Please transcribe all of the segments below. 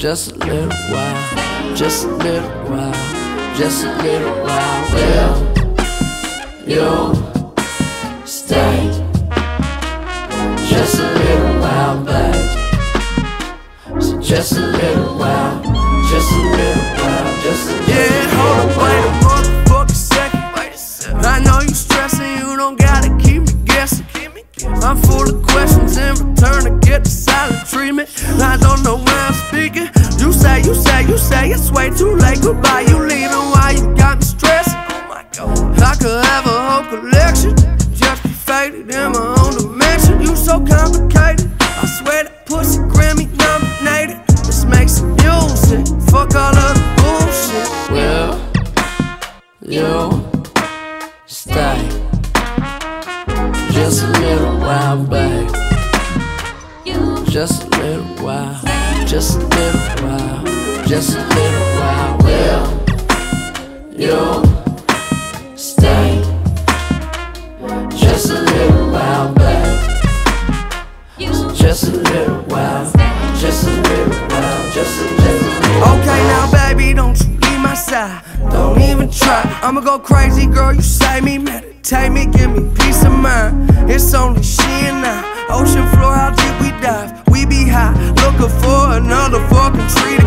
Just a little while. Just a little while. Just a little while. Will you stay? Just a little while, babe. So just a little while. Just a little while. Just a little Yeah, hold up, wait a motherfucking second. I know you stressing, you don't gotta keep me guessing. I'm full of questions in return to get the silent treatment. I you say, it's way too late. Goodbye, you leaving. Why you got me stressing? Oh my god, I could have a whole collection. Just be faded in my own dimension. You so complicated. I swear that pussy Grammy nominated. This makes some music. Fuck all of the bullshit. Will you stay? Just a little while, babe. Just a little while. Just a little while. Just a little while. Will you stay? Just a little while, babe. Just a little while. Just a little while. Just a little while. Okay, now baby, don't you leave my side. Don't even try. I'ma go crazy, girl. You save me, meditate me, give me peace of mind. It's only she and I. Ocean floor, how deep we dive. We be high, looking for another fucking tree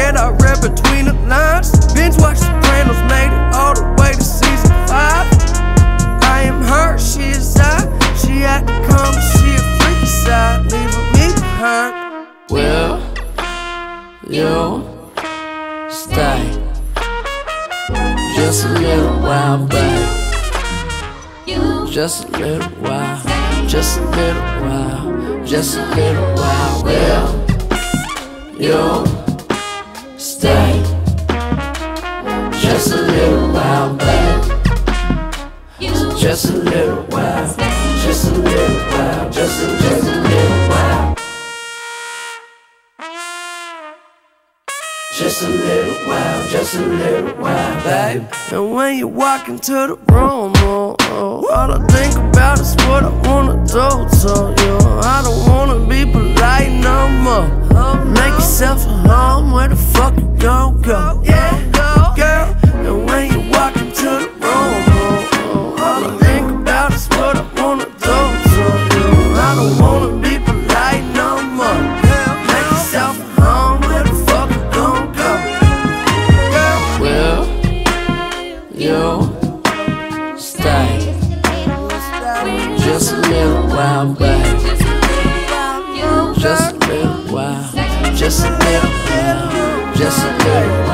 get. I read between the lines. Binge watch Sopranos, made it all the way to season five. I am her, she is I. She acting calm, but she a freaky side, leaving me behind. Will you stay? Just a little while, babe. Just a little while. Just a little while. Just a little while. Will you stay? Just a little while, babe. Just a little while. Just a little while. Just a, just a little while. Just a little while, just a little while, babe. And when you walk into the room, oh, oh, all I think about is what I wanna do go. Yeah, go, girl. And when you walk into the room, oh, oh, all I think about is what I wanna do to you. I don't wanna be polite no more. Make yourself at home. Where the fuck you gon' go, girl? Will you stay? Just a little while, baby. Just a little while. Just a little while. Yes, okay.